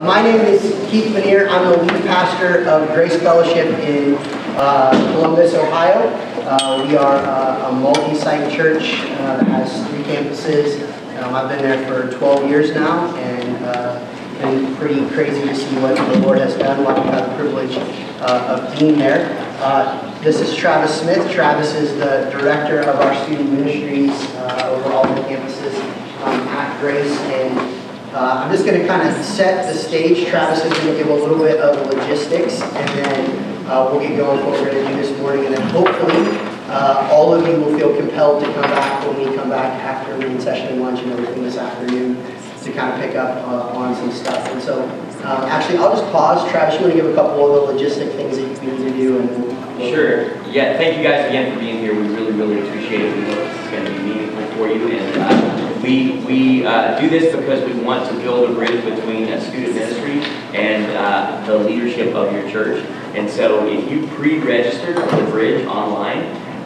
My name is Keith Minier. I'm the lead pastor of Grace Fellowship in uh, Columbus, Ohio. Uh, we are uh, a multi-site church uh, that has three campuses. Um, I've been there for 12 years now, and uh, been pretty crazy to see what the Lord has done. while I've had the privilege uh, of being there. Uh, this is Travis Smith. Travis is the director of our student ministries uh, over all the campuses um, at Grace, and uh, I'm just going to kind of set the stage. Travis is going to give a little bit of logistics, and then uh, we'll get going what we're going to do this morning. And then hopefully, uh, all of you will feel compelled to come back when we come back after main session and lunch and everything this afternoon to kind of pick up uh, on some stuff. And so, um, actually, I'll just pause. Travis, you want to give a couple of the logistic things that you need to do? And we'll sure. Yeah. Thank you guys again for being here. We really, really appreciate it. We hope this is going to be meaningful for you and. Uh, we, we uh, do this because we want to build a bridge between a student ministry and uh, the leadership of your church. And so if you pre-registered for the bridge online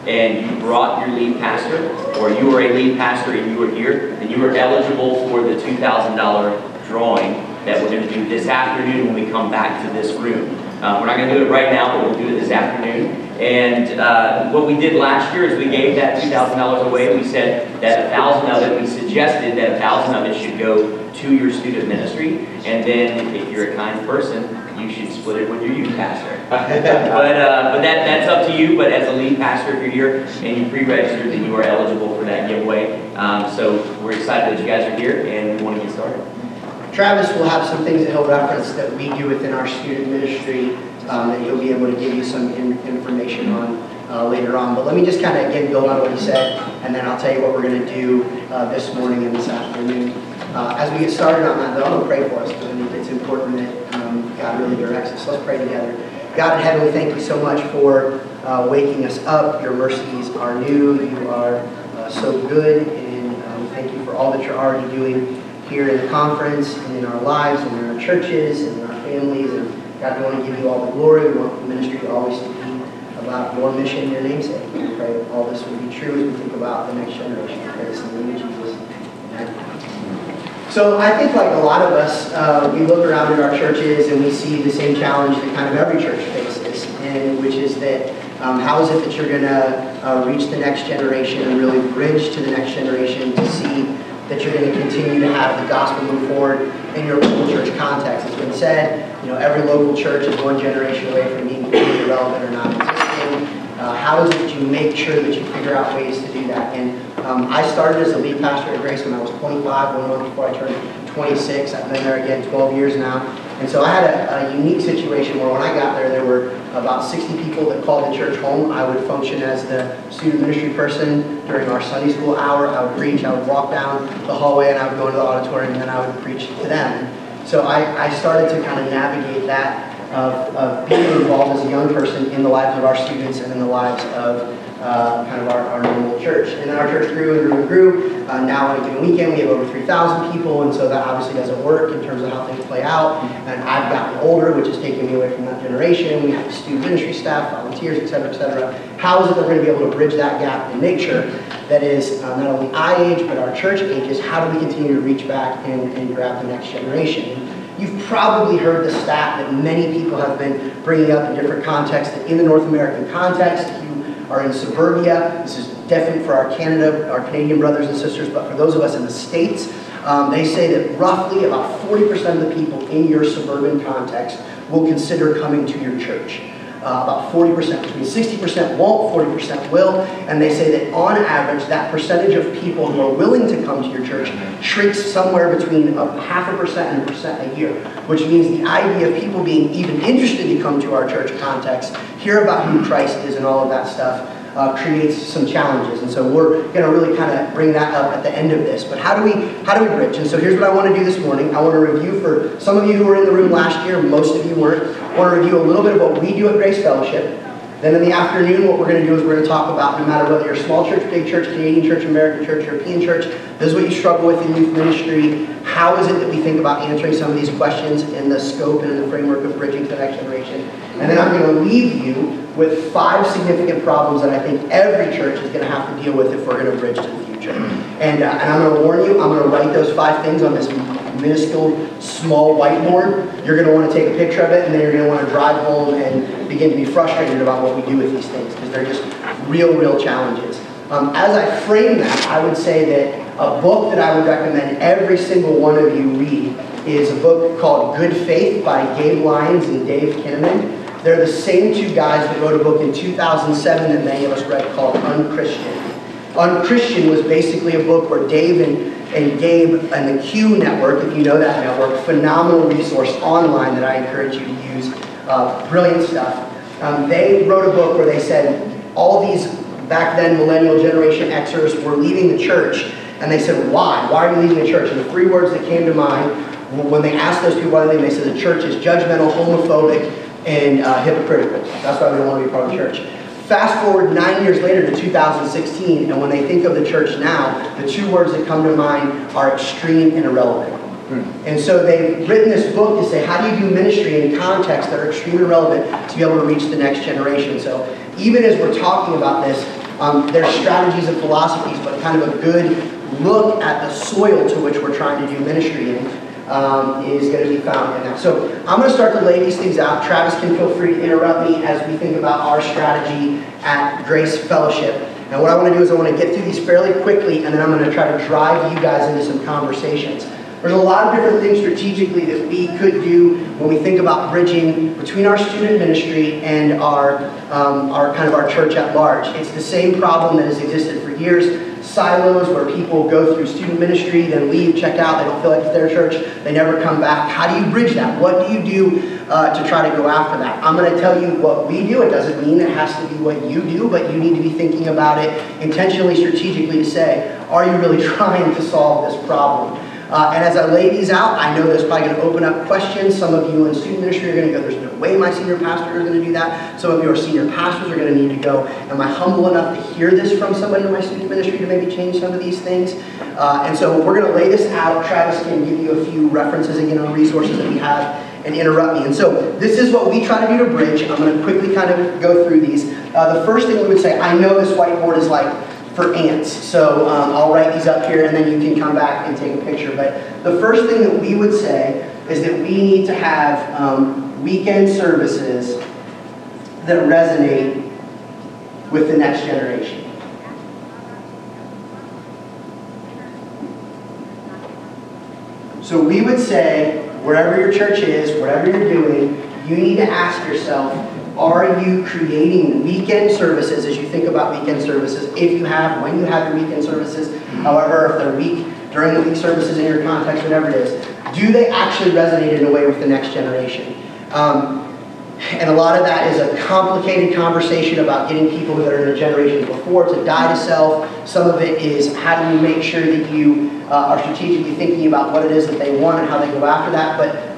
and you brought your lead pastor, or you were a lead pastor and you were here, and you are eligible for the $2,000 drawing that we're going to do this afternoon when we come back to this room. Uh, we're not going to do it right now, but we'll do it this afternoon. And uh, what we did last year is we gave that $2,000 away. We said that a thousand of it, we suggested that a thousand of it should go to your student ministry. And then if you're a kind person, you should split it with your youth pastor. but uh, but that, that's up to you. But as a lead pastor, if you're here and you pre-registered, then you are eligible for that giveaway. Um, so we're excited that you guys are here and we want to get started. Travis will have some things that he'll reference that we do within our student ministry um, that he'll be able to give you some in, information on uh, later on. But let me just kind of, again, build on what he said, and then I'll tell you what we're going to do uh, this morning and this afternoon. Uh, as we get started on that, though, I'm going to pray for us because it's important that um, God really directs us. Let's pray together. God in heaven, we thank you so much for uh, waking us up. Your mercies are new. You are uh, so good, and uh, we thank you for all that you're already doing here in the conference and in our lives and in our churches and in our families and God, we want to give you all the glory. We want the ministry to always to be about your mission, your namesake. We pray that all this will be true as we think about the next generation. Pray this in the name of Jesus. Amen. So I think like a lot of us, uh, we look around at our churches and we see the same challenge that kind of every church faces, and which is that um, how is it that you're going to uh, reach the next generation and really bridge to the next generation to see that you're going to have the gospel move forward in your local church context. It's been said, you know, every local church is one generation away from being irrelevant or not existing. Uh, how is it you make sure that you figure out ways to do that? And um, I started as a lead pastor at Grace when I was 25, one month before I turned 26. I've been there again 12 years now. And so I had a, a, unique situation where when I got there, there were about 60 people that called the church home. I would function as the student ministry person during our Sunday school hour. I would preach. I would walk down the hallway and I would go into the auditorium and then I would preach to them. So I, I started to kind of navigate that of, of being involved as a young person in the lives of our students and in the lives of uh, kind of our, our normal church. And then our church grew and grew and grew. Uh, now on a given weekend we have over 3,000 people, and so that obviously doesn't work in terms of how things play out. And I've gotten older, which is taking me away from that generation. We have student ministry staff, volunteers, et cetera, et cetera. How is it that we're going to be able to bridge that gap and make sure that is uh, not only I age, but our church ages, how do we continue to reach back and, and grab the next generation? You've probably heard the stat that many people have been bringing up in different contexts, that in the North American context, are in suburbia. This is definite for our Canada, our Canadian brothers and sisters, but for those of us in the States, um, they say that roughly about 40% of the people in your suburban context will consider coming to your church. Uh, about 40%, between 60% won't, 40% will, and they say that on average, that percentage of people who are willing to come to your church shrinks somewhere between a half a percent and a percent a year, which means the idea of people being even interested to come to our church context, hear about who Christ is and all of that stuff, uh, creates some challenges. And so we're going to really kind of bring that up at the end of this. But how do we how do we bridge? And so here's what I want to do this morning. I want to review for some of you who were in the room last year, most of you weren't. Want to review a little bit of what we do at Grace Fellowship. Then in the afternoon, what we're going to do is we're going to talk about no matter whether you're small church, big church, Canadian church, American church, European church, this is what you struggle with in youth ministry. How is it that we think about answering some of these questions in the scope and in the framework of bridging to the next generation? And then I'm going to leave you with five significant problems that I think every church is going to have to deal with if we're going to bridge to the future. And, uh, and I'm going to warn you, I'm going to write those five things on this minuscule, small whiteboard, you're going to want to take a picture of it, and then you're going to want to drive home and begin to be frustrated about what we do with these things, because they're just real, real challenges. Um, as I frame that, I would say that a book that I would recommend every single one of you read is a book called Good Faith by Gabe Lyons and Dave Kinnaman. They're the same two guys that wrote a book in 2007 that many of us read called Unchristian. Unchristian was basically a book where Dave and, and Gabe and the Q Network, if you know that network, phenomenal resource online that I encourage you to use, uh, brilliant stuff. Um, they wrote a book where they said all these back then millennial generation Xers were leaving the church, and they said, why? Why are you leaving the church? And the three words that came to mind when they asked those people why they leave, they said the church is judgmental, homophobic, and uh, hypocritical. That's why we don't want to be part of the church. Fast forward nine years later to 2016, and when they think of the church now, the two words that come to mind are extreme and irrelevant. Hmm. And so they've written this book to say, how do you do ministry in contexts that are extremely relevant to be able to reach the next generation? So even as we're talking about this, um, there's strategies and philosophies, but kind of a good look at the soil to which we're trying to do ministry in um, is going to be found in that. So I'm going to start to lay these things out. Travis can feel free to interrupt me as we think about our strategy at Grace Fellowship. And what I want to do is I want to get through these fairly quickly, and then I'm going to try to drive you guys into some conversations. There's a lot of different things strategically that we could do when we think about bridging between our student ministry and our, um, our kind of our church at large. It's the same problem that has existed for years silos where people go through student ministry, then leave, check out, they don't feel like it's their church, they never come back. How do you bridge that? What do you do uh, to try to go after that? I'm going to tell you what we do. It doesn't mean it has to be what you do, but you need to be thinking about it intentionally, strategically to say, are you really trying to solve this problem? Uh, and as I lay these out, I know there's probably going to open up questions. Some of you in student ministry are going to go, there's no way my senior pastor is going to do that. Some of you are senior pastors are going to need to go, am I humble enough to hear this from somebody in my student ministry to maybe change some of these things? Uh, and so we're going to lay this out. Travis can give you a few references again on resources that we have and interrupt me. And so this is what we try to do to bridge. I'm going to quickly kind of go through these. Uh, the first thing we would say, I know this whiteboard is like for ants. So um, I'll write these up here and then you can come back and take a picture. But the first thing that we would say is that we need to have um, weekend services that resonate with the next generation. So we would say, wherever your church is, whatever you're doing, you need to ask yourself, are you creating weekend services as you think about weekend services, if you have, when you have your weekend services, however, if they're week, during the week services in your context, whatever it is, do they actually resonate in a way with the next generation? Um, and a lot of that is a complicated conversation about getting people that are in the generation before to die to self. Some of it is how do you make sure that you uh, are strategically thinking about what it is that they want and how they go after that. But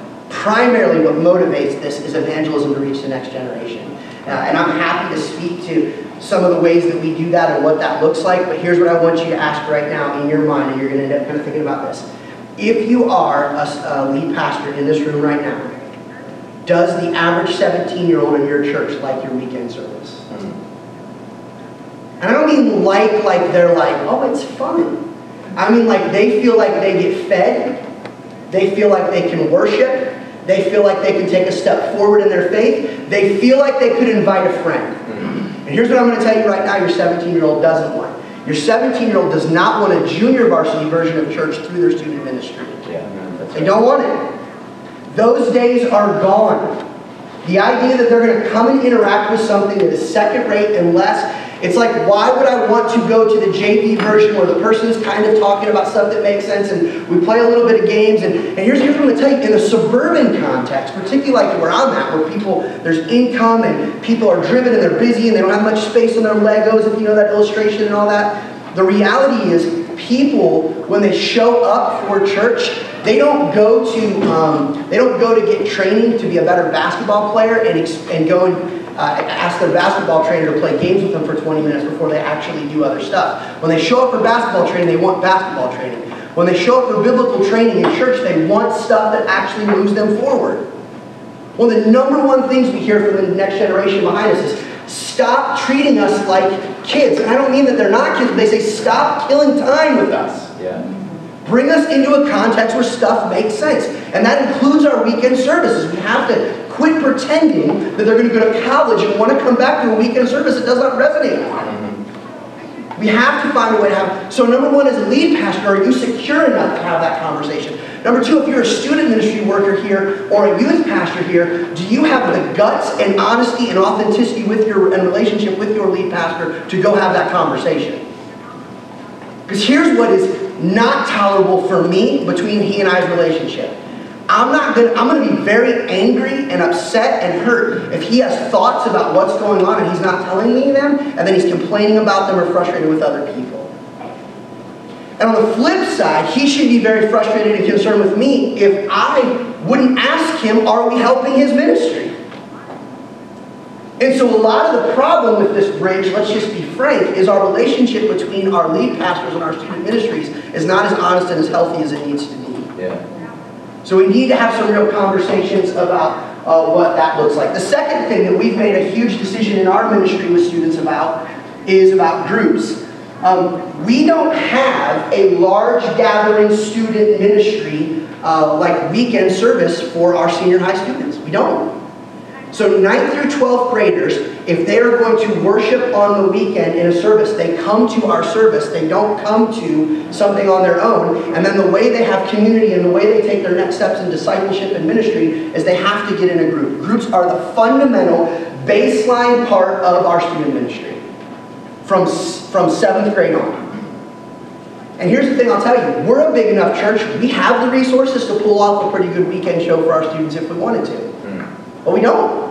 primarily what motivates this is evangelism to reach the next generation. Uh, and I'm happy to speak to some of the ways that we do that and what that looks like, but here's what I want you to ask right now in your mind, and you're going to end up kind of thinking about this. If you are a, a lead pastor in this room right now, does the average 17-year-old in your church like your weekend service? And I don't mean like, like they're like, oh, it's fun. I mean like they feel like they get fed, they feel like they can worship, they feel like they can take a step forward in their faith. They feel like they could invite a friend. And here's what I'm going to tell you right now your 17 year old doesn't want. Your 17 year old does not want a junior varsity version of church through their student ministry. Yeah, they don't want it. Those days are gone. The idea that they're going to come and interact with something that is second rate and less it's like, why would I want to go to the JV version where the person is kind of talking about stuff that makes sense and we play a little bit of games? And, and here's, here's what I'm going to tell you in a suburban context, particularly like where I'm at, where people, there's income and people are driven and they're busy and they don't have much space on their Legos, if you know that illustration and all that. The reality is, people, when they show up for church, they don't go to um, they don't go to get training to be a better basketball player and, and go and uh, ask their basketball trainer to play games with them for 20 minutes before they actually do other stuff. When they show up for basketball training, they want basketball training. When they show up for biblical training in church, they want stuff that actually moves them forward. One of the number one things we hear from the next generation behind us is stop treating us like kids. And I don't mean that they're not kids, but they say stop killing time with us. Yeah. Bring us into a context where stuff makes sense. And that includes our weekend services. We have to quit pretending that they're going to go to college and want to come back to a weekend service that does not resonate. We have to find a way to have. So, number one, as a lead pastor, are you secure enough to have that conversation? Number two, if you're a student ministry worker here or a youth pastor here, do you have the guts and honesty and authenticity with your and relationship with your lead pastor to go have that conversation? Because here's what is not tolerable for me between he and I's relationship. I'm not gonna, I'm gonna be very angry and upset and hurt if he has thoughts about what's going on and he's not telling me them, and then he's complaining about them or frustrated with other people. And on the flip side, he should be very frustrated and concerned with me if I wouldn't ask him, are we helping his ministry? And so a lot of the problem with this bridge, let's just be frank, is our relationship between our lead pastors and our student ministries is not as honest and as healthy as it needs to be. Yeah. So we need to have some real conversations about uh, what that looks like. The second thing that we've made a huge decision in our ministry with students about is about groups. Um, we don't have a large gathering student ministry uh, like weekend service for our senior high students. We don't. So 9th through 12th graders, if they are going to worship on the weekend in a service, they come to our service. They don't come to something on their own. And then the way they have community and the way they take their next steps in discipleship and ministry is they have to get in a group. Groups are the fundamental baseline part of our student ministry from, from 7th grade on. And here's the thing I'll tell you. We're a big enough church. We have the resources to pull off a pretty good weekend show for our students if we wanted to. Hmm. But we don't.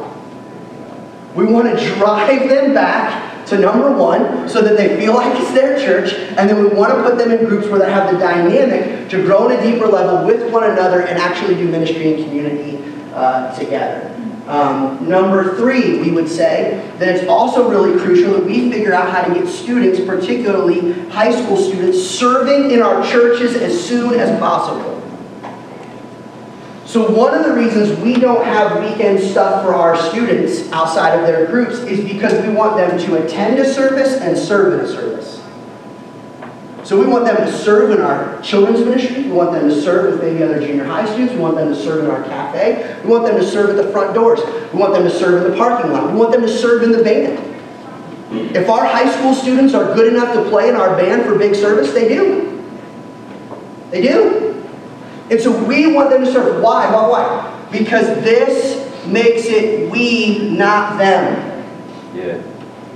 We want to drive them back to number one so that they feel like it's their church, and then we want to put them in groups where they have the dynamic to grow on a deeper level with one another and actually do ministry and community uh, together. Um, number three, we would say that it's also really crucial that we figure out how to get students, particularly high school students, serving in our churches as soon as possible. So one of the reasons we don't have weekend stuff for our students outside of their groups is because we want them to attend a service and serve in a service. So we want them to serve in our children's ministry. We want them to serve with maybe other junior high students. We want them to serve in our cafe. We want them to serve at the front doors. We want them to serve in the parking lot. We want them to serve in the band. If our high school students are good enough to play in our band for big service, they do. They do. And so we want them to serve. Why? Why? Why? Because this makes it we, not them. Yeah.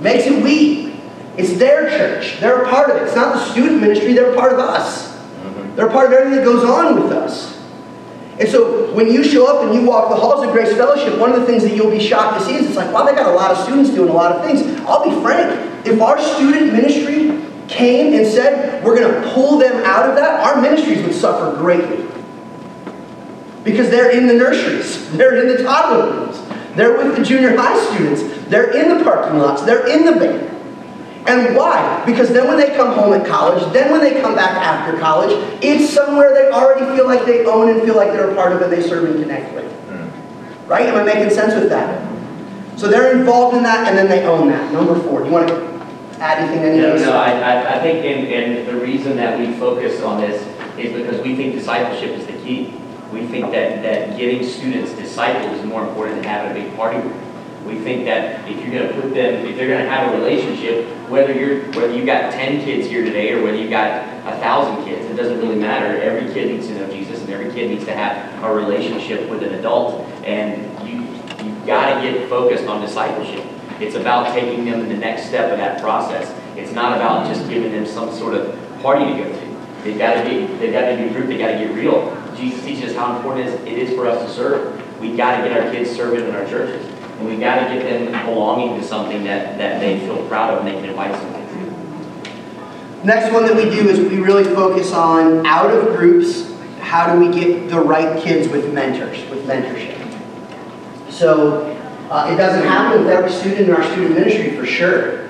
Makes it we. It's their church. They're a part of it. It's not the student ministry. They're a part of us. Mm-hmm. They're a part of everything that goes on with us. And so when you show up and you walk the halls of Grace Fellowship, one of the things that you'll be shocked to see is it's like, wow, they got a lot of students doing a lot of things. I'll be frank. If our student ministry came and said, we're going to pull them out of that, our ministries would suffer greatly. Because they're in the nurseries, they're in the toddler rooms, they're with the junior high students, they're in the parking lots, they're in the band. And why? Because then when they come home at college, then when they come back after college, it's somewhere they already feel like they own and feel like they're a part of and they serve and connect with. Right? Am I making sense with that? So they're involved in that and then they own that. Number four. Do you want to add anything? No, no, I, I, I think and, and the reason that we focus on this is because we think discipleship is the key. We think that, that getting students discipled is more important than having a big party room. We think that if you're going to put them, if they're going to have a relationship, whether you're whether you got 10 kids here today or whether you've got a thousand kids, it doesn't really matter. Every kid needs to know Jesus, and every kid needs to have a relationship with an adult. And you you've got to get focused on discipleship. It's about taking them to the next step of that process. It's not about just giving them some sort of party to go to. They've got to be they've got to be a group. They got to get real. Jesus teaches us how important it is for us to serve. We got to get our kids serving in our churches. And we got to get them belonging to something that, that they feel proud of and they can invite something to. Next one that we do is we really focus on out of groups, how do we get the right kids with mentors, with mentorship. So uh, it doesn't happen with every student in our student ministry for sure.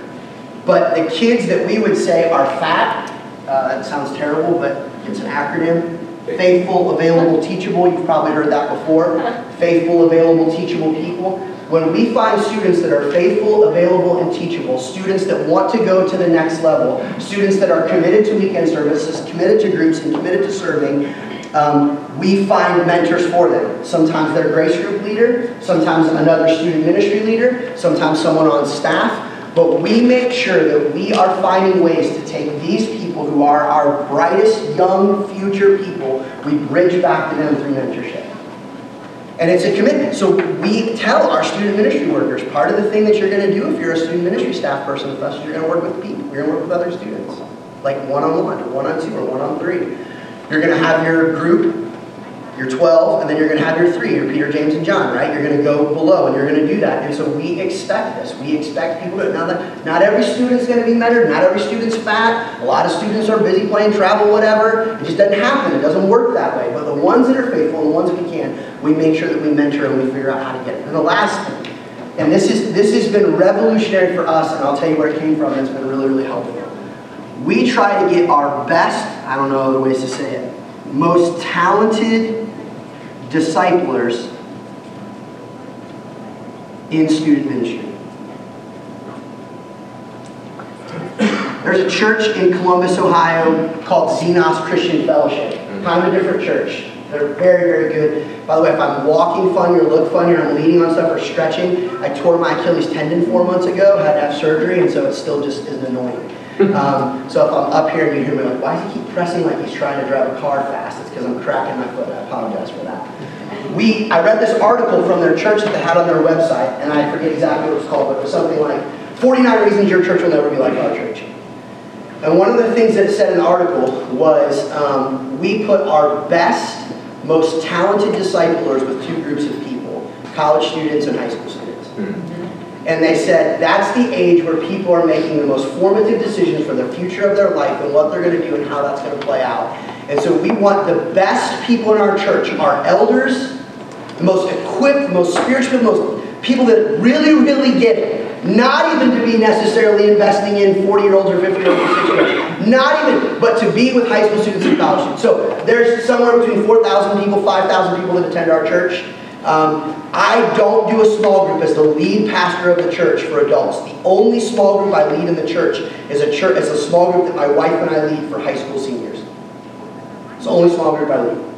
But the kids that we would say are fat, uh, that sounds terrible, but it's an acronym, Faithful, available, teachable, you've probably heard that before. Faithful, available, teachable people. When we find students that are faithful, available, and teachable, students that want to go to the next level, students that are committed to weekend services, committed to groups, and committed to serving, um, we find mentors for them. Sometimes their grace group leader, sometimes another student ministry leader, sometimes someone on staff. But we make sure that we are finding ways to take these people who are our brightest young future people, we bridge back to them through mentorship. And it's a commitment. So we tell our student ministry workers, part of the thing that you're going to do if you're a student ministry staff person with us is you're going to work with people. You're going to work with other students, like one-on-one, or one-on-two, or one-on-three. You're going to have your group, your 12, and then you're going to have your three, your Peter, James, and John, right? You're going to go below, and you're going to do that. And so we expect this. We expect people to, now that, not every student's going to be mentored, not every student's fat. A lot of students are busy playing travel, whatever. It just doesn't happen. It doesn't work that way. But the ones that are faithful, the ones that we can, we make sure that we mentor and we figure out how to get it. And the last thing, and this is this has been revolutionary for us, and I'll tell you where it came from, and it's been really, really helpful. We try to get our best, I don't know other ways to say it, most talented disciplers in student ministry. There's a church in Columbus, Ohio called Xenos Christian Fellowship. Kind of a different church. They're very, very good. By the way, if I'm walking funny or look funny or I'm leaning on stuff or stretching, I tore my Achilles tendon four months ago, had to have surgery, and so it still just is annoying. Um, so if I'm up here and you hear me like, why does he keep pressing like he's trying to drive a car fast? It's because I'm cracking my foot. I apologize for that. We, I read this article from their church that they had on their website, and I forget exactly what it was called, but it was something like 49 reasons your church will never be like our church. And one of the things that said in the article was um, we put our best, most talented disciplers with two groups of people, college students and high school students. And they said that's the age where people are making the most formative decisions for the future of their life and what they're going to do and how that's going to play out. And so we want the best people in our church, our elders, the most equipped, the most spiritual, the most people that really, really get it. Not even to be necessarily investing in 40 year olds or 50 year olds or 60 year olds. Not even, but to be with high school students and college students. So there's somewhere between 4,000 people, 5,000 people that attend our church. Um, I don't do a small group as the lead pastor of the church for adults. The only small group I lead in the church is a church, is a small group that my wife and I lead for high school seniors. It's the only small group I lead.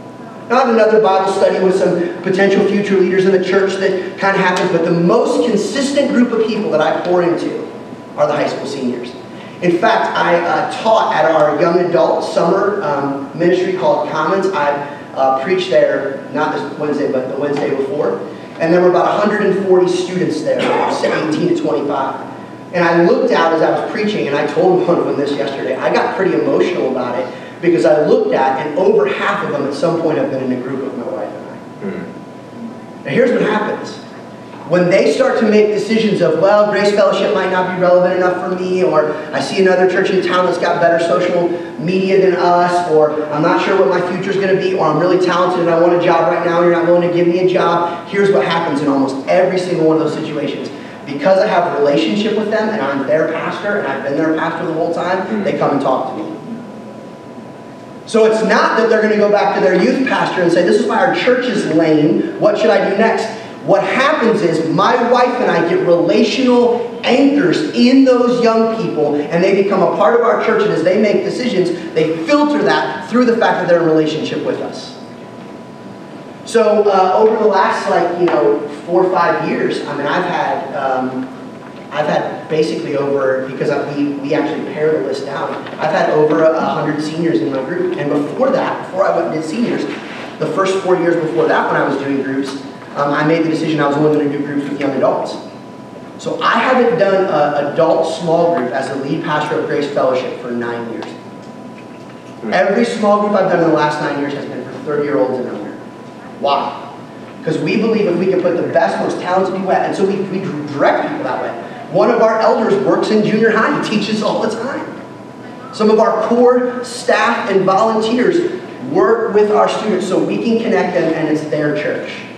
Now I another Bible study with some potential future leaders in the church that kind of happens, but the most consistent group of people that I pour into are the high school seniors. In fact, I uh, taught at our young adult summer um, ministry called Commons. I uh, preached there, not this Wednesday, but the Wednesday before. And there were about 140 students there, 18 to 25. And I looked out as I was preaching, and I told one of them this yesterday. I got pretty emotional about it because I looked at, and over half of them at some point have been in a group with my wife and I. Now, here's what happens. When they start to make decisions of, well, Grace Fellowship might not be relevant enough for me, or I see another church in town that's got better social media than us, or I'm not sure what my future is going to be, or I'm really talented and I want a job right now and you're not willing to give me a job, here's what happens in almost every single one of those situations. Because I have a relationship with them and I'm their pastor and I've been their pastor the whole time, they come and talk to me. So it's not that they're going to go back to their youth pastor and say, This is why our church is lame. What should I do next? What happens is my wife and I get relational anchors in those young people, and they become a part of our church. And as they make decisions, they filter that through the fact that they're in relationship with us. So uh, over the last like you know four or five years, I mean I've had um, I've had basically over because I, we we actually pare the list down. I've had over a hundred seniors in my group, and before that, before I went and did seniors, the first four years before that, when I was doing groups, um, I made the decision I was only going to do groups with young adults. So I haven't done an adult small group as the lead pastor of Grace Fellowship for nine years. Every small group I've done in the last nine years has been for 30 year olds and under. Why? Because we believe if we can put the best, most talented people at, and so we, we direct people that way. One of our elders works in junior high, he teaches all the time. Some of our core staff and volunteers work with our students so we can connect them and it's their church.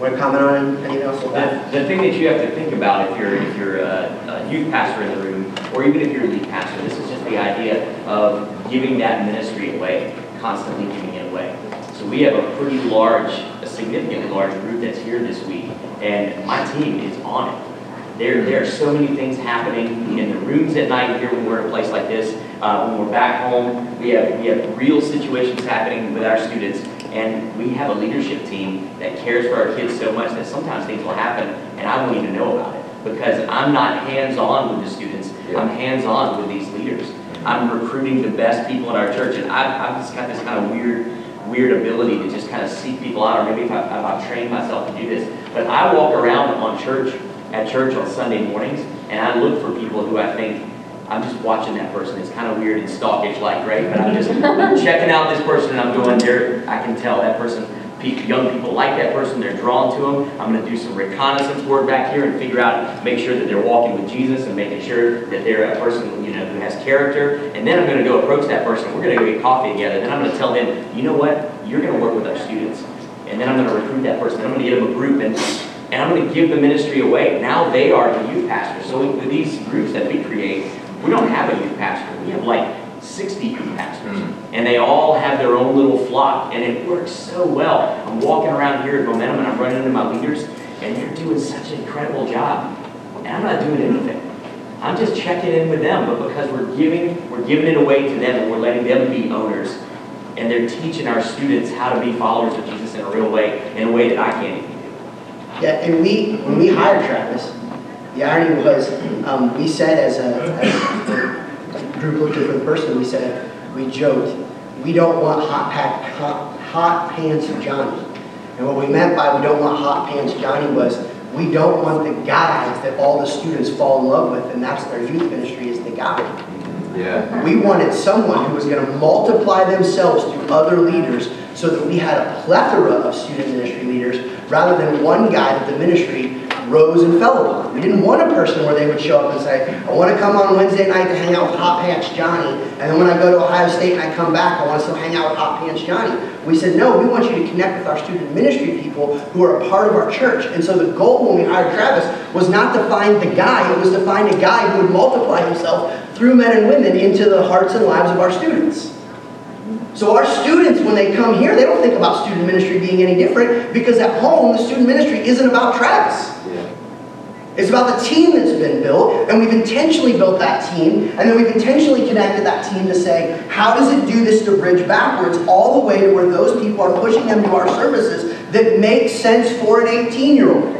Want to comment on anything else? The, the thing that you have to think about if you're, if you're a, a youth pastor in the room, or even if you're a lead pastor, this is just the idea of giving that ministry away, constantly giving it away. So we have a pretty large, a significantly large group that's here this week, and my team is on it. There, there are so many things happening in the rooms at night here when we're in a place like this. Uh, when we're back home, we have, we have real situations happening with our students, and we have a leadership team that cares for our kids so much that sometimes things will happen, and I won't even know about it because I'm not hands-on with the students. I'm hands-on with these leaders. I'm recruiting the best people in our church, and I've, I've just got this kind of weird, weird ability to just kind of seek people out, or maybe if, I, I've trained myself to do this. But I walk around on church, at church on Sunday mornings, and I look for people who I think, I'm just watching that person. It's kind of weird and stalkish like, right? But I'm just checking out this person, and I'm going there. I can tell that person young people like that person, they're drawn to them. I'm going to do some reconnaissance work back here and figure out, make sure that they're walking with Jesus and making sure that they're a person you know who has character. And then I'm going to go approach that person. We're going to go get coffee together. Then I'm going to tell them, you know what? You're going to work with our students. And then I'm going to recruit that person. I'm going to get them a group and and I'm going to give the ministry away. Now they are the youth pastors. So with these groups that we create, we don't have a youth pastor. We have like 60 youth pastors. Mm-hmm. And they all have their own little flock. And it works so well. I'm walking around here at Momentum and I'm running into my leaders, and they're doing such an incredible job. And I'm not doing anything. I'm just checking in with them, but because we're giving, we're giving it away to them and we're letting them be owners. And they're teaching our students how to be followers of Jesus in a real way, in a way that I can't even do. Yeah, and we, when we hired Travis, the irony was, um, we said as a, as group looked at the person, we said, we joked, we don't want hot, pack, hot, hot pants Johnny. And what we meant by we don't want hot pants Johnny was we don't want the guys that all the students fall in love with, and that's their youth ministry is the guy. Yeah. We wanted someone who was going to multiply themselves through other leaders so that we had a plethora of student ministry leaders rather than one guy that the ministry rose and fell upon. We didn't want a person where they would show up and say, I want to come on Wednesday night to hang out with Hot Pants Johnny, and then when I go to Ohio State and I come back, I want to still hang out with Hot Pants Johnny. We said, no, we want you to connect with our student ministry people who are a part of our church. And so the goal when we hired Travis was not to find the guy, it was to find a guy who would multiply himself through men and women into the hearts and lives of our students. So our students, when they come here, they don't think about student ministry being any different because at home, the student ministry isn't about Travis. It's about the team that's been built, and we've intentionally built that team, and then we've intentionally connected that team to say, how does it do this to bridge backwards all the way to where those people are pushing them to our services that make sense for an 18-year-old?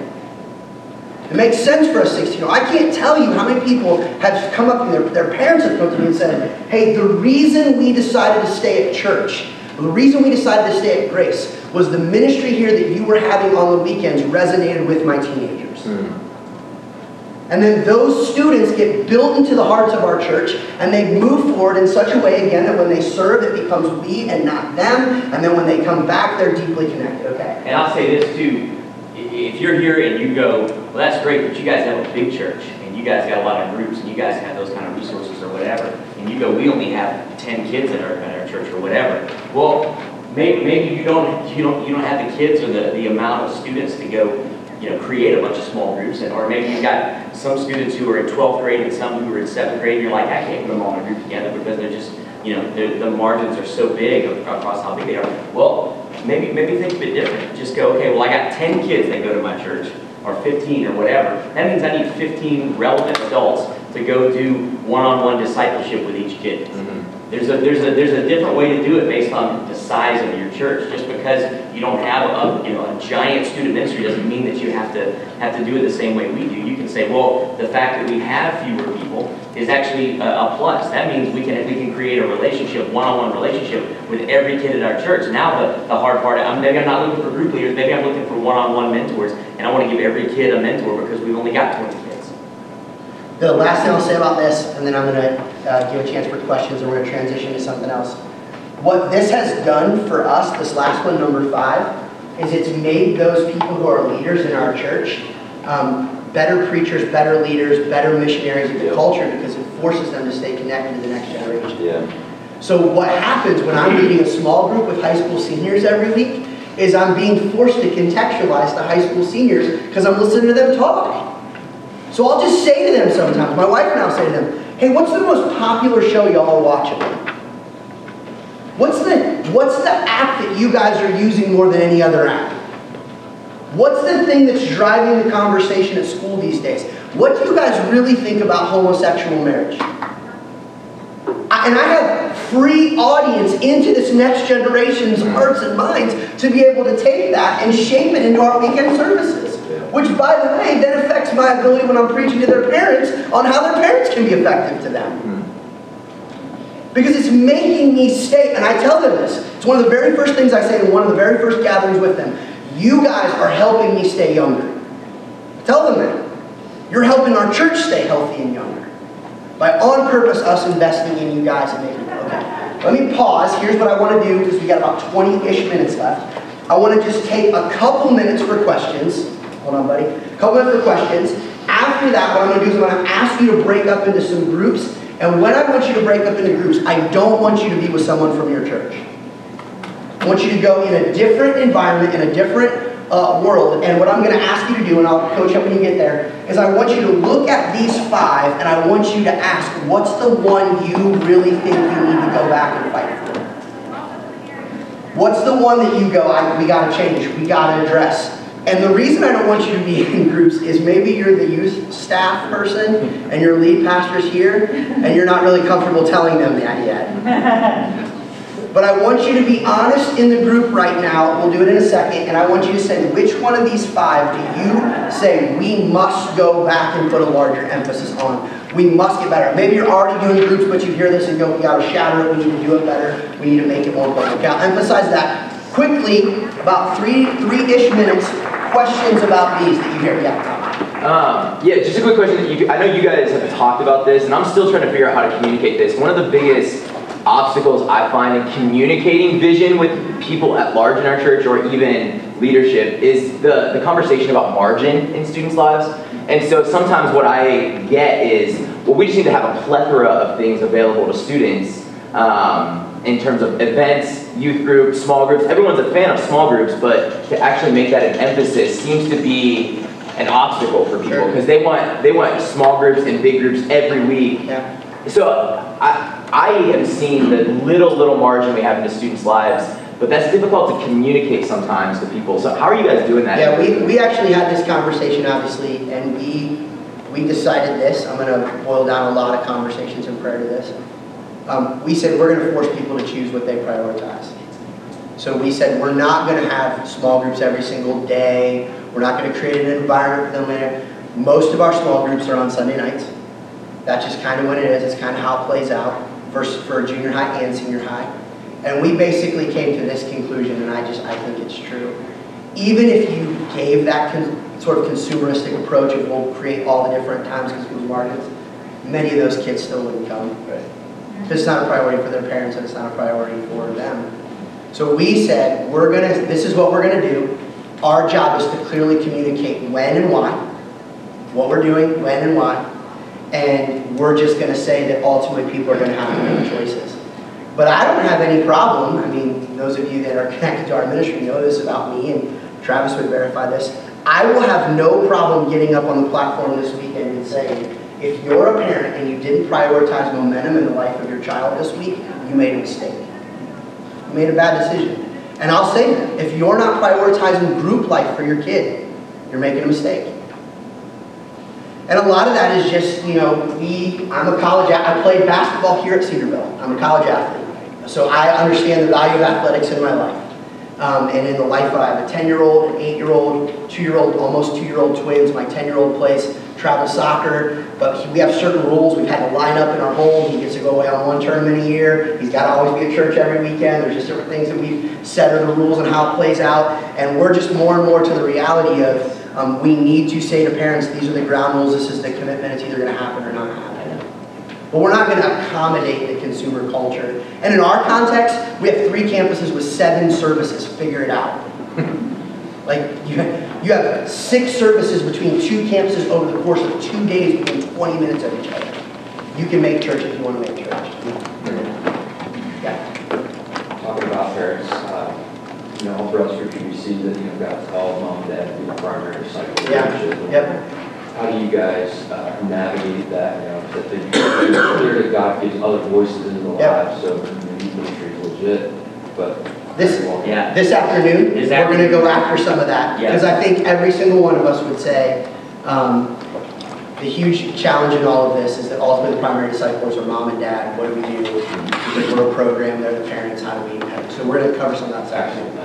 It makes sense for a 16-year-old. I can't tell you how many people have come up and their, their parents have come to me and said, hey, the reason we decided to stay at church, the reason we decided to stay at Grace was the ministry here that you were having on the weekends resonated with my teenagers. Mm. And then those students get built into the hearts of our church and they move forward in such a way, again, that when they serve, it becomes we and not them. And then when they come back, they're deeply connected. Okay. And I'll say this too. If you're here and you go, well, that's great, but you guys have a big church and you guys got a lot of groups and you guys have those kind of resources or whatever, and you go, we only have 10 kids in our, in our church or whatever. Well, maybe, maybe you don't you don't you don't have the kids or the, the amount of students to go you know, create a bunch of small groups, and, or maybe you've got some students who are in 12th grade and some who are in 7th grade, and you're like, I can't put them all in a group together because they're just, you know, the margins are so big across how big they are. Well, maybe, maybe think a bit different. Just go, okay, well, I got 10 kids that go to my church, or 15 or whatever. That means I need 15 relevant adults to go do one-on-one -on -one discipleship with each kid. Mm -hmm. There's a, there's, a, there's a different way to do it based on size of your church. Just because you don't have a, you know, a giant student ministry doesn't mean that you have to, have to do it the same way we do. You can say, well, the fact that we have fewer people is actually a, a plus. That means we can, we can create a relationship, one-on-one -on -one relationship with every kid in our church. Now the, the hard part, I'm, maybe I'm not looking for group leaders, maybe I'm looking for one-on-one -on -one mentors, and I want to give every kid a mentor because we've only got 20 kids. The last thing I'll say about this, and then I'm going to uh, give a chance for questions, and we're going to transition to something else. What this has done for us, this last one, number five, is it's made those people who are leaders in our church um, better preachers, better leaders, better missionaries of the culture because it forces them to stay connected to the next generation. Yeah. So what happens when I'm leading a small group with high school seniors every week is I'm being forced to contextualize the high school seniors because I'm listening to them talk. So I'll just say to them sometimes, my wife and I'll say to them, hey, what's the most popular show y'all are watching? What's the, what's the app that you guys are using more than any other app? What's the thing that's driving the conversation at school these days? What do you guys really think about homosexual marriage? I- And I have free audience into this next generation's hearts and minds to be able to take that and shape it into our weekend services. Which, by the way, then affects my ability when I'm preaching to their parents on how their parents can be effective to them. Because it's making me stay, and I tell them this. It's one of the very first things I say in one of the very first gatherings with them. You guys are helping me stay younger. Tell them that. You're helping our church stay healthy and younger. By on purpose us investing in you guys and making okay. Let me pause. Here's what I want to do because we got about 20-ish minutes left. I want to just take a couple minutes for questions. Hold on, buddy. A couple minutes for questions. After that, what I'm going to do is I'm going to ask you to break up into some groups. And when I want you to break up into groups, I don't want you to be with someone from your church. I want you to go in a different environment, in a different uh, world. And what I'm going to ask you to do, and I'll coach up when you get there, is I want you to look at these five and I want you to ask, what's the one you really think you need to go back and fight for? What's the one that you go, I, we got to change, we got to address? And the reason I don't want you to be in groups is maybe you're the youth staff person and your lead pastor's here and you're not really comfortable telling them that yet. But I want you to be honest in the group right now. We'll do it in a second. And I want you to say, which one of these five do you say we must go back and put a larger emphasis on? We must get better. Maybe you're already doing groups, but you hear this and go, we got to shatter it. We need to do it better. We need to make it more important. Okay, I'll emphasize that quickly. About three, three-ish minutes. Questions about these that you hear? Yeah, Um, yeah, just a quick question. You, I know you guys have talked about this, and I'm still trying to figure out how to communicate this. One of the biggest obstacles I find in communicating vision with people at large in our church or even leadership is the, the conversation about margin in students' lives. And so sometimes what I get is, well, we just need to have a plethora of things available to students um, in terms of events, youth groups, small groups. Everyone's a fan of small groups, but to actually make that an emphasis seems to be an obstacle for people because they want they want small groups and big groups every week. Yeah. So I I am seeing the little little margin we have in the students' lives, but that's difficult to communicate sometimes to people. So how are you guys doing that? Yeah, we, we actually had this conversation, obviously, and we, we decided this. I'm going to boil down a lot of conversations in prayer to this. Um, we said we're going to force people to choose what they prioritize. So we said we're not going to have small groups every single day. We're not going to create an environment for them there. Most of our small groups are on Sunday nights. That's just kind of what it is. It's kind of how it plays out for, for junior high and senior high. And we basically came to this conclusion, and I just I think it's true. Even if you gave that sort of consumeristic approach of we'll create all the different times because consumer markets, many of those kids still wouldn't come. Because it's not a priority for their parents and it's not a priority for them. So we said, we're gonna, this is what we're gonna do. Our job is to clearly communicate when and why, what we're doing, when and why, and we're just gonna say that ultimately people are gonna have to make choices. But I don't have any problem, I mean, those of you that are connected to our ministry know this about me, and Travis would verify this. I will have no problem getting up on the platform this weekend and saying, if you're a parent and you didn't prioritize momentum in the life of your child this week, you made a mistake. You made a bad decision. And I'll say that. If you're not prioritizing group life for your kid, you're making a mistake. And a lot of that is just, you know, we, I'm a college, I played basketball here at Cedarville. I'm a college athlete. So I understand the value of athletics in my life. Um, and in the life, I have a 10-year-old, an 8-year-old, 2-year-old, almost 2-year-old twins. My 10-year-old plays travel soccer, but we have certain rules. We've had to line up in our home. He gets to go away on one tournament a year. He's got to always be at church every weekend. There's just different things that we've set are the rules and how it plays out. And we're just more and more to the reality of um, we need to say to parents, these are the ground rules. This is the commitment. It's either going to happen or not happen. But we're not going to accommodate the consumer culture. And in our context, we have three campuses with seven services. Figure it out. Like, you, you have six services between two campuses over the course of two days within 20 minutes of each other. You can make church if you want to make church. Yeah. talking about parents, uh, you know, all throughout scripture we see that, you know, God's called mom and dad to be the primary cycle Yeah. Yep. How do you guys uh, navigate that, you know, that the, clear that God gives other voices into the Yep. lives, so in the youth ministry, which legit, but. This- Yeah. This afternoon, This we're gonna go after some of that. Yeah. Because I think every single one of us would say, um, the huge challenge in all of this is that ultimately the primary disciples are mom and dad. What do we do? Because we're a program, they're the parents, how do we, so we're gonna cover some of that this afternoon.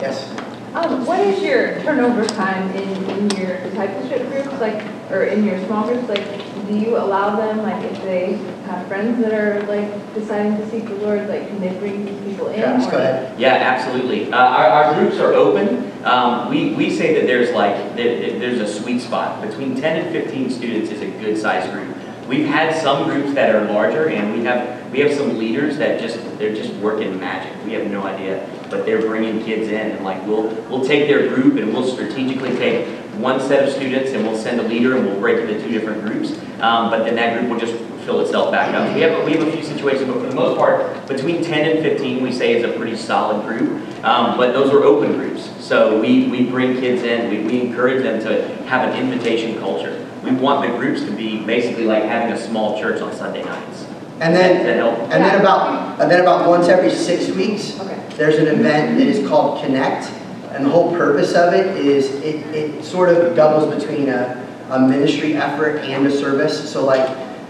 Yes? Um, what is your turnover time in, in your discipleship groups, like, or in your small groups? Like, do you allow them, like, if they have friends that are, like, deciding to seek the Lord, like, can they bring these people in? Travis, go ahead. Yeah, absolutely. Uh, our, our groups are open. Um, we, we say that there's like, that, that there's a sweet spot. Between 10 and 15 students is a good size group. We've had some groups that are larger and we have, we have some leaders that just, they're just working magic. We have no idea, but they're bringing kids in and like, we'll, we'll take their group and we'll strategically take one set of students and we'll send a leader and we'll break into two different groups. Um, but then that group will just fill itself back up. We have, we have a few situations, but for the most part, between 10 and 15, we say is a pretty solid group. Um, but those are open groups. So we, we bring kids in, we, we encourage them to have an invitation culture. We want the groups to be basically like having a small church on Sunday nights. And then, that help? and then about, and then about once every six weeks, Okay. there's an event that is called Connect. And the whole purpose of it is it, it sort of doubles between a, a ministry effort and a service. So like,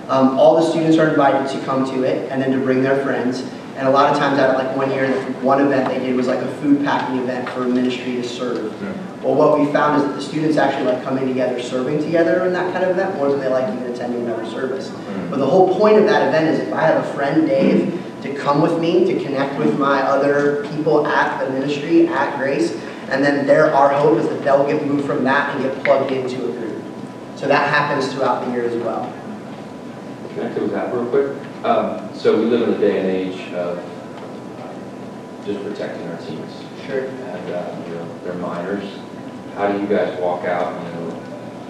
um, all the students are invited to come to it and then to bring their friends. And a lot of times, out of like one year, one event they did was like a food packing event for a ministry to serve. Well, what we found is that the students actually like coming together, serving together in that kind of event more than they like even attending another service. But the whole point of that event is if I have a friend, Dave, to come with me, to connect with my other people at the ministry, at Grace, and then there, our hope is that they'll get moved from that and get plugged into a group. So that happens throughout the year as well. Connected with that real quick. Um, so we live in a day and age of just protecting our teens. Sure. And, uh, you know, they're minors. How do you guys walk out, you know,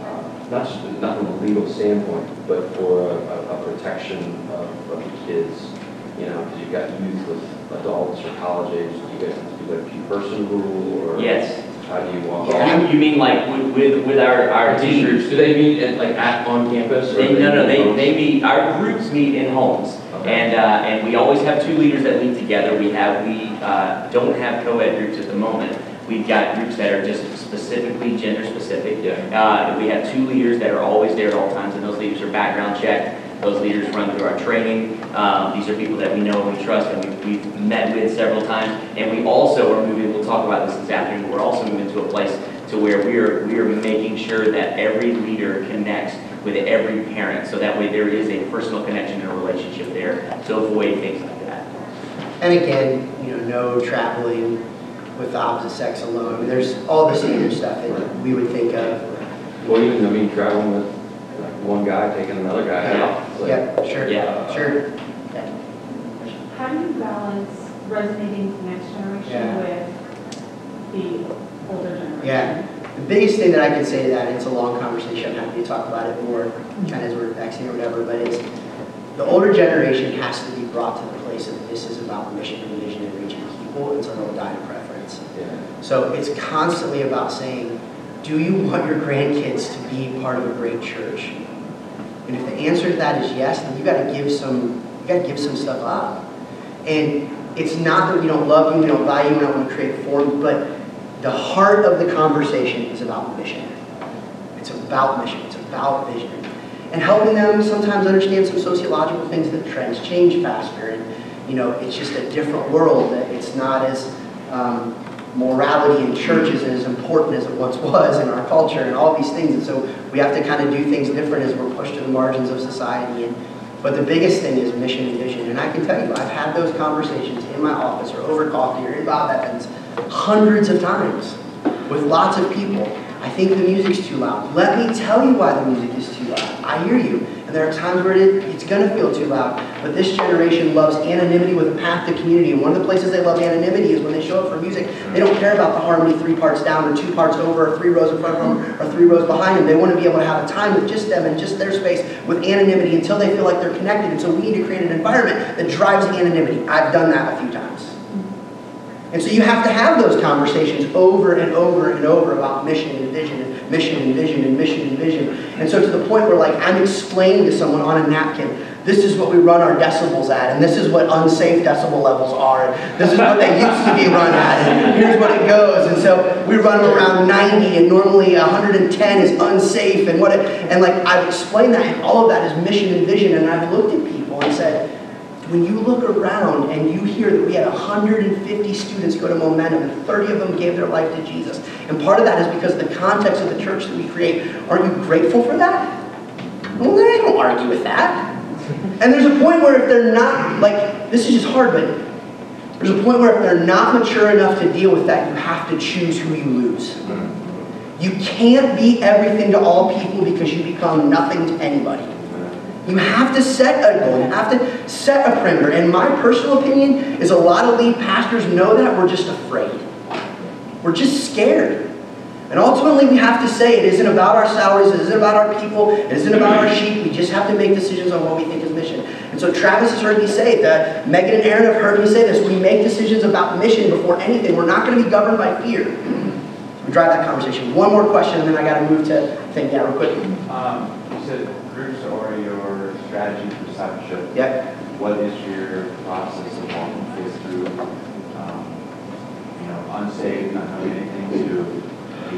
uh, not just, not from a legal standpoint, but for a, a- a protection of, of the kids? You know, because you've got youth with adults or college age, do you guys do that few-person rule, or? Yes. How do you walk Yeah. out? You, you mean like with, with, with our, our teachers? Do they meet at, like, at, on campus? or They, no, no, they, meet they meet, our groups meet in homes. Okay. And, uh, and we always have two leaders that meet together. We have, we, uh, don't have co-ed groups at the moment. We've got groups that are just specifically gender specific. Yeah. Uh, we have two leaders that are always there at all times, and those leaders are background checked. Those leaders run through our training. Um, these are people that we know and we trust and we've, we've met with several times. And we also are moving, we'll talk about this this afternoon, we're also moving to a place to where we are, we are making sure that every leader connects with every parent. So that way there is a personal connection and a relationship there to avoid things like that. And again, you know, no traveling with the opposite sex alone. I mean, there's all the standard stuff that we would think of. Well, even, I mean, traveling with like one guy taking another guy out. it's like, Yeah, sure. Yeah. Sure. How do you balance resonating with the next generation Yeah. with the older generation? Yeah. The biggest thing that I can say to that, and it's a long conversation, I'm happy to talk about it more, mm-hmm. kind of as we're exiting or whatever, but it's, the older generation has to be brought to the place of this is about mission and vision and reaching people, it's a real dying preference. Yeah. So it's constantly about saying, do you want your grandkids to be part of a great church? And if the answer to that is yes, then you gotta give some, you gotta give some stuff up. And it's not that we don't love you, we don't value you, we don't want to create for you, but the heart of the conversation is about mission. It's about mission, it's about vision. And helping them sometimes understand some sociological things that trends change faster. And, you know, it's just a different world, it's not as, um, morality in churches as important as it once was in our culture and all these things. And so we have to kind of do things different as we're pushed to the margins of society. And, but the biggest thing is mission and vision. And I can tell you, I've had those conversations in my office or over coffee or in Bob Evans hundreds of times with lots of people. I think the music's too loud. Let me tell you why the music is too loud. I hear you. And there are times where it, it's going to feel too loud. But this generation loves anonymity with a path to community. And one of the places they love anonymity is when they show up for music. They don't care about the harmony three parts down or two parts over or three rows in front of them or three rows behind them. They want to be able to have a time with just them and just their space with anonymity until they feel like they're connected. And so we need to create an environment that drives anonymity. I've done that a few times. And so you have to have those conversations over and over and over about mission and vision and mission and vision and mission and vision. And so to the point where like I'm explaining to someone on a napkin this is what we run our decibels at, and this is what unsafe decibel levels are, and this is what they used to be run at, and here's what it goes. And so we run around 90, and normally 110 is unsafe, and what it, and like I've explained that, and all of that is mission and vision, and I've looked at people and said, when you look around and you hear that we had 150 students go to Momentum and 30 of them gave their life to Jesus, and part of that is because the context of the church that we create, aren't you grateful for that? Well, I don't argue with that. And there's a point where if they're not, like, this is just hard, but there's a point where if they're not mature enough to deal with that, you have to choose who you lose. You can't be everything to all people because you become nothing to anybody. You have to set a goal. You have to set a perimeter. And my personal opinion is a lot of lead pastors know that we're just afraid. We're just scared. And ultimately, we have to say it isn't about our salaries, it isn't about our people, it isn't about our sheep. We just have to make decisions on what we think is mission. And so Travis has heard me say that Megan and Aaron have heard me say this. We make decisions about mission before anything. We're not going to be governed by fear. We drive that conversation. One more question, and then I got to move to think. Yeah, real quick. Um, you said groups are your strategy for discipleship. Yep. What is your process of walking kids through, um, you know, unsaved, not knowing anything to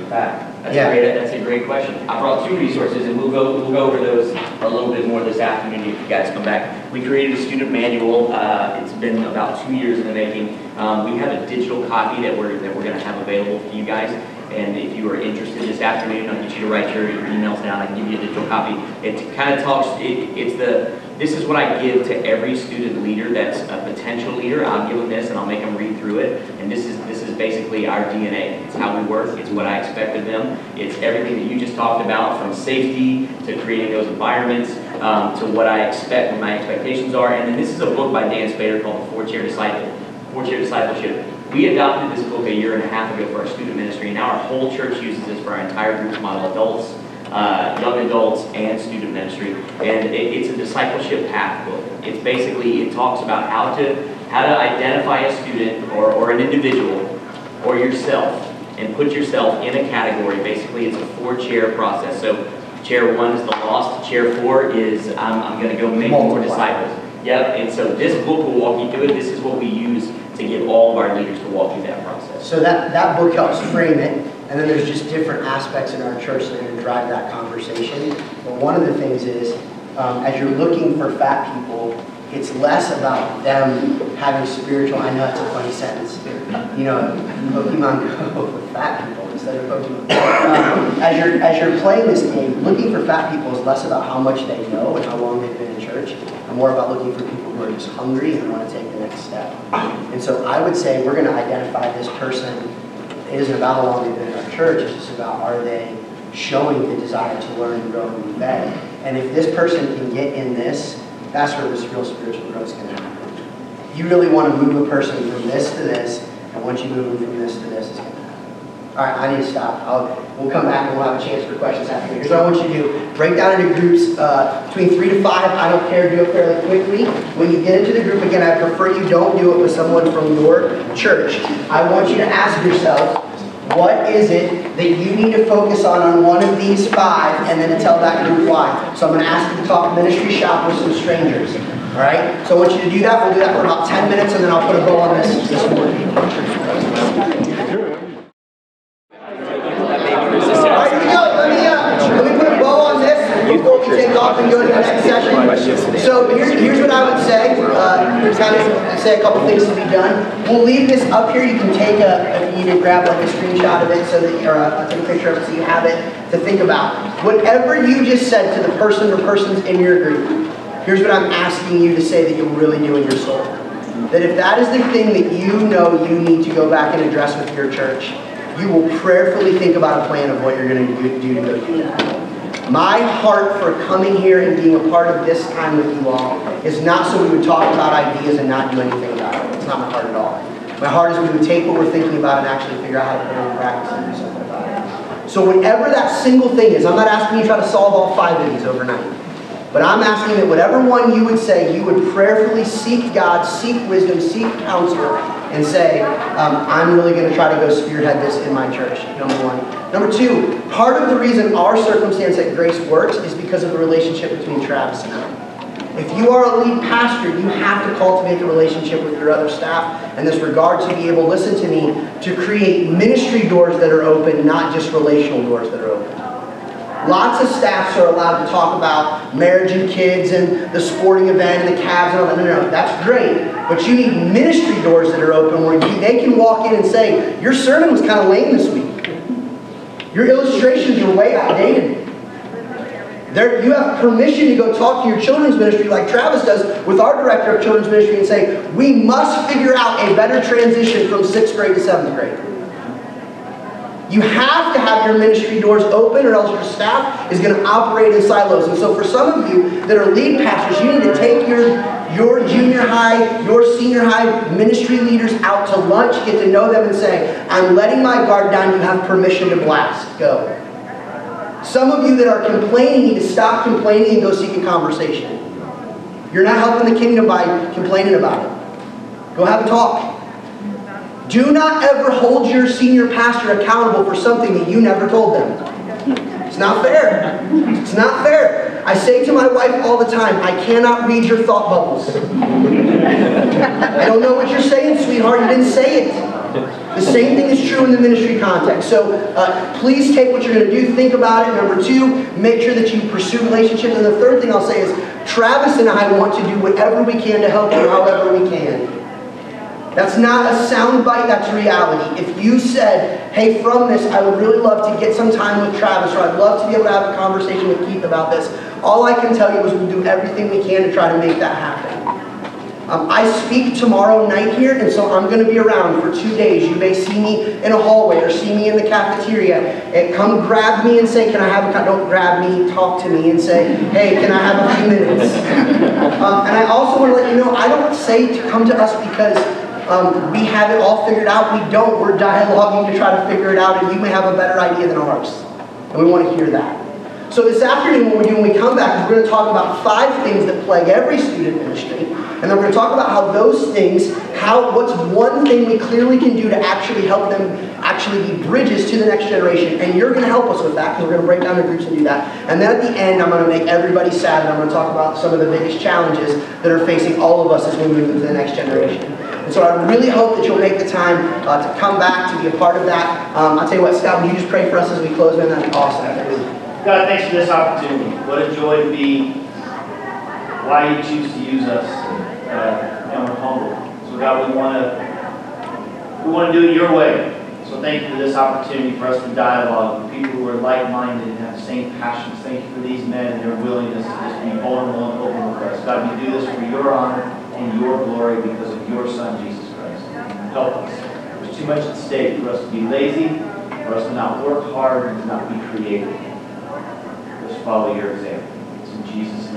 That's Yeah. a great, that's a great question. I brought two resources, and we'll go, we'll go over those a little bit more this afternoon if you guys come back. We created a student manual, uh, it's been about two years in the making. Um, we have a digital copy that we're, that we're gonna have available for you guys. And if you are interested this afternoon, I'll get you to write your, your emails down, I can give you a digital copy. It kind of talks, it, it's the, this is what I give to every student leader that's a potential leader. I'll give them this and I'll make them read through it. And this is, this is basically our DNA. It's how we work, it's what I expect of them. It's everything that you just talked about, from safety to creating those environments, um, to what I expect, what my expectations are. And then this is a book by Dann Spader called The Four-Chair Disciple, Four-Chair Discipleship. We adopted this book a year and a half ago for our student ministry, and now our whole church uses this for our entire group model, adults, uh, young adults, and student ministry. And it, it's a discipleship path book. It's basically, it talks about how to, how to identify a student or, or an individual or yourself and put yourself in a category. Basically, it's a four-chair process. So chair one is the lost, chair four is I'm, I'm going to go make more disciples. Yep, and so this book will walk you through it. This is what we use to get all of our leaders to walk through that process. So that, that book helps frame it, and then there's just different aspects in our church that are going to drive that conversation. But one of the things is, um, as you're looking for fat people, it's less about them having spiritual, I know it's a funny sentence, you know, Pokemon Go with fat people instead of Pokemon. Um, as you're, as you're playing this game, looking for fat people is less about how much they know and how long they've been in church, and more about looking for people who are just hungry and want to take the next step. And so I would say we're going to identify this person. It isn't about how long they've been in our church, it's just about are they showing the desire to learn and grow and be fed. And if this person can get in this, that's where this real spiritual growth is going to happen. You really want to move a person from this to this, and once you move them from this to this, it's going to happen. All right, I need to stop. I'll, we'll come back and we'll have a chance for questions after. Here's what I want you to do. Break down into groups uh, between three to five. I don't care. Do it fairly quickly. When you get into the group, again, I prefer you don't do it with someone from your church. I want you to ask yourself, what is it that you need to focus on on one of these five and then to tell that group why? So I'm going to ask you to talk ministry shop with some strangers. All right? So I want you to do that. We'll do that for about 10 minutes and then I'll put a bow on this this morning. Here. So here's, here's what I would say. Uh, kind of say a couple things to be done. We'll leave this up here. You can take a, if you need to grab like a screenshot of it so that, you're take a picture of it so you have it to think about. Whatever you just said to the person or persons in your group, here's what I'm asking you to say that you'll really do in your soul. That if that is the thing that you know you need to go back and address with your church, you will prayerfully think about a plan of what you're going to do to go do that. My heart for coming here and being a part of this time with you all is not so we would talk about ideas and not do anything about it. It's not my heart at all. My heart is we would take what we're thinking about and actually figure out how to put it in practice and do something about it. So whatever that single thing is, I'm not asking you to try to solve all five of these overnight. But I'm asking that whatever one you would say, you would prayerfully seek God, seek wisdom, seek counsel, and say, um, I'm really going to try to go spearhead this in my church, number one. Number two, part of the reason our circumstance at Grace works is because of the relationship between Travis and I. If you are a lead pastor, you have to cultivate the relationship with your other staff in this regard to be able, to listen to me, to create ministry doors that are open, not just relational doors that are open. Lots of staffs are allowed to talk about marriage and kids and the sporting event and the Cavs and all that. No, no, no, that's great. But you need ministry doors that are open where you, they can walk in and say, Your sermon was kind of lame this week. Your illustrations are way outdated. There, you have permission to go talk to your children's ministry like Travis does with our director of children's ministry and say, We must figure out a better transition from sixth grade to seventh grade. You have to have your ministry doors open or else your staff is going to operate in silos. And so for some of you that are lead pastors, you need to take your, your junior high, your senior high ministry leaders out to lunch, get to know them and say, I'm letting my guard down, you have permission to blast. Go. Some of you that are complaining need to stop complaining and go seek a conversation. You're not helping the kingdom by complaining about it. Go have a talk. Do not ever hold your senior pastor accountable for something that you never told them. It's not fair. It's not fair. I say to my wife all the time, I cannot read your thought bubbles. I don't know what you're saying, sweetheart. You didn't say it. The same thing is true in the ministry context. So uh, please take what you're going to do, think about it. Number two, make sure that you pursue relationships. And the third thing I'll say is Travis and I want to do whatever we can to help you however we can. That's not a soundbite, that's reality. If you said, hey, from this, I would really love to get some time with Travis, or I'd love to be able to have a conversation with Keith about this, all I can tell you is we'll do everything we can to try to make that happen. Um, I speak tomorrow night here, and so I'm going to be around for two days. You may see me in a hallway or see me in the cafeteria. And come grab me and say, can I have a, don't grab me, talk to me and say, hey, can I have a few minutes? um, and I also want to let you know, I don't say to come to us because um, we have it all figured out. We don't. We're dialoguing to try to figure it out, and you may have a better idea than ours. And we want to hear that. So this afternoon, what we do when we come back is we're going to talk about five things that plague every student ministry. And then we're going to talk about how those things, how what's one thing we clearly can do to actually help them actually be bridges to the next generation. And you're going to help us with that because we're going to break down the groups and do that. And then at the end, I'm going to make everybody sad and I'm going to talk about some of the biggest challenges that are facing all of us as we move into the next generation. And so I really hope that you'll make the time uh, to come back to be a part of that. Um, I'll tell you what, Scott, would you just pray for us as we close? Man, that'd be awesome. God, thanks for this opportunity. What a joy to be why you choose to use us, uh, and we're humble. So God, we want to we want to do it your way. So thank you for this opportunity for us to dialogue with people who are like-minded and have the same passions. Thank you for these men and their willingness to just be vulnerable and open with us. God, we do this for your honor and your glory because of your Son, Jesus Christ. Help us. There's too much at stake for us to be lazy, for us to not work hard, and to not be creative. Just follow your example. It's in Jesus' name.